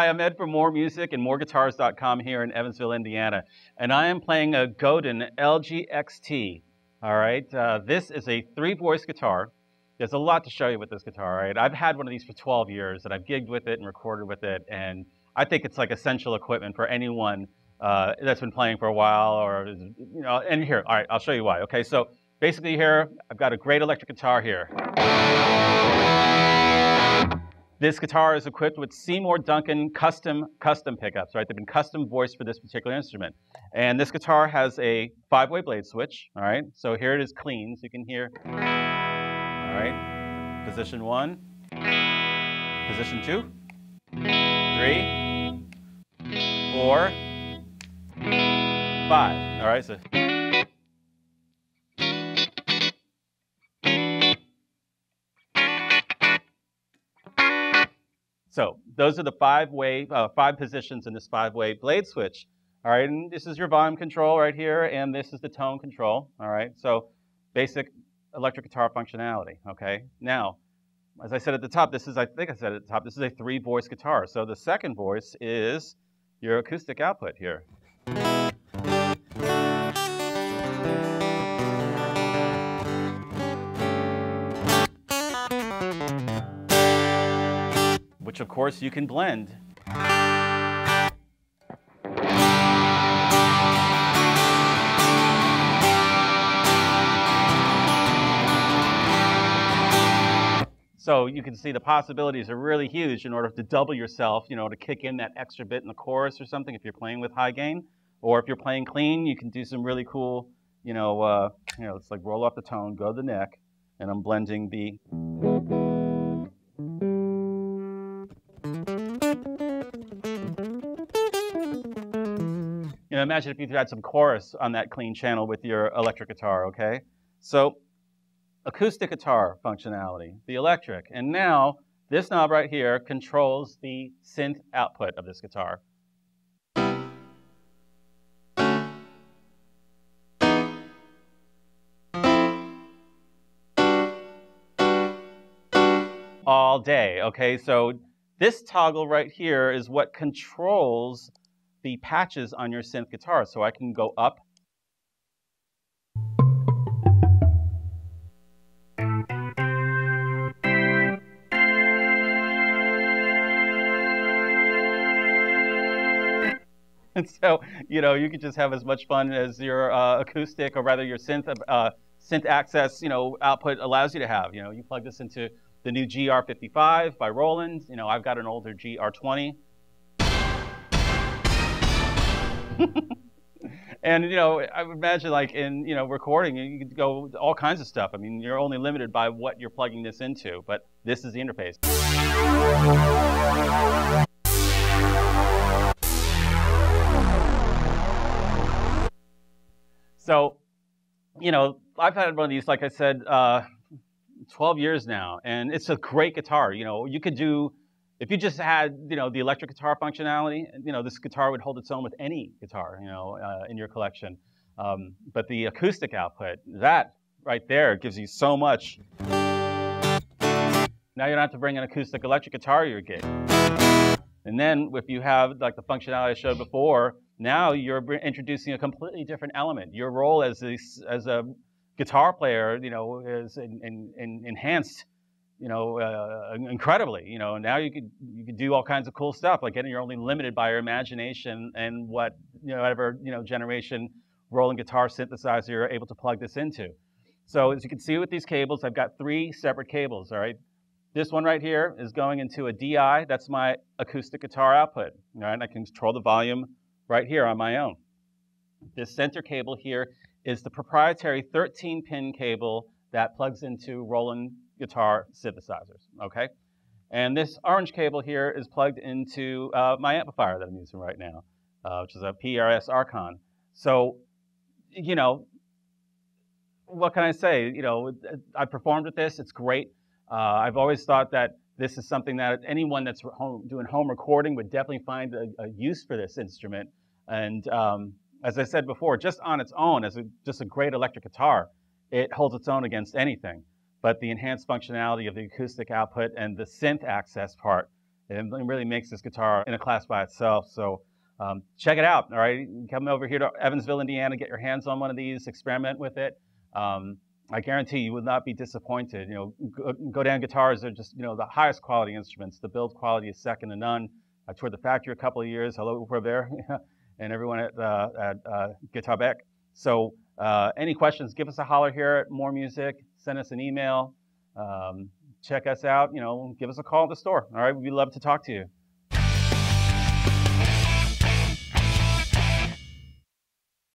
Hi, I'm Ed from Moore Music and MooreGuitars.com here in Evansville, Indiana. And I am playing a Godin LG-XT. All right, uh, this is a three-voice guitar. There's a lot to show you with this guitar, right? I've had one of these for 12 years, and I've gigged with it and recorded with it, and I think it's like essential equipment for anyone uh, that's been playing for a while, or you know. And here, all right, I'll show you why. Okay, so basically here, I've got a great electric guitar here. This guitar is equipped with Seymour Duncan custom custom pickups, right? They've been custom voiced for this particular instrument. And this guitar has a five-way blade switch, all right? So here it is clean, so you can hear, all right? Position one, position two, three, four, five. All right, so. So those are the five way, uh, five positions in this five way blade switch. All right, and this is your volume control right here, and this is the tone control. All right, so basic electric guitar functionality. Okay, now, as I said at the top, this is, I think I said at the top, this is a three voice guitar. So the second voice is your acoustic output here. Which of course you can blend. So you can see the possibilities are really huge in order to double yourself, you know, to kick in that extra bit in the chorus or something if you're playing with high gain. Or if you're playing clean, you can do some really cool, you know, uh, you know, it's like roll off the tone, go to the neck, and I'm blending the know, imagine if you had some chorus on that clean channel with your electric guitar, okay? So, acoustic guitar functionality, the electric. And now, this knob right here controls the synth output of this guitar. All day, okay? So this toggle right here is what controls the patches on your synth guitar. So I can go up. And so, you know, you can just have as much fun as your uh, acoustic, or rather your synth, uh, synth access, you know, output allows you to have. You know, you plug this into the new GR55 by Roland. You know, I've got an older GR20. and you know, I would imagine like in you know recording, you could go all kinds of stuff. I mean, you're only limited by what you're plugging this into, but this is the interface. So, you know, I've had one of these, like I said, uh, 12 years now, and it's a great guitar. You know, you could do if you just had, you know, the electric guitar functionality, you know, this guitar would hold its own with any guitar, you know, uh, in your collection. Um, but the acoustic output, that right there gives you so much. Now you don't have to bring an acoustic electric guitar to your gig. And then if you have like the functionality I showed before, now you're introducing a completely different element. Your role as a, as a guitar player, you know, is in, in, in enhanced you know, uh, incredibly. You know, now you could you could do all kinds of cool stuff. Like, you're only limited by your imagination and what you know, whatever you know, generation Roland guitar synthesizer you're able to plug this into. So as you can see with these cables, I've got three separate cables. All right, this one right here is going into a DI. That's my acoustic guitar output. All right, and I can control the volume right here on my own. This center cable here is the proprietary 13-pin cable that plugs into Roland guitar synthesizers, okay? And this orange cable here is plugged into uh, my amplifier that I'm using right now, uh, which is a PRS Archon. So, you know, what can I say? You know, I performed with this. It's great. Uh, I've always thought that this is something that anyone that's home, doing home recording would definitely find a, a use for this instrument. And um, as I said before, just on its own, as a, just a great electric guitar, it holds its own against anything but the enhanced functionality of the acoustic output and the synth access part It really makes this guitar in a class by itself. So um, check it out. All right, come over here to Evansville, Indiana, get your hands on one of these, experiment with it. Um, I guarantee you would not be disappointed. You know, Godin guitars are just you know the highest quality instruments. The build quality is second to none. I toured the factory a couple of years. Hello, there, and everyone at, uh, at uh, Guitar Beck. So uh, any questions, give us a holler here at Moore Music. Send us an email. Um, check us out. You know, give us a call at the store. All right, we'd love to talk to you.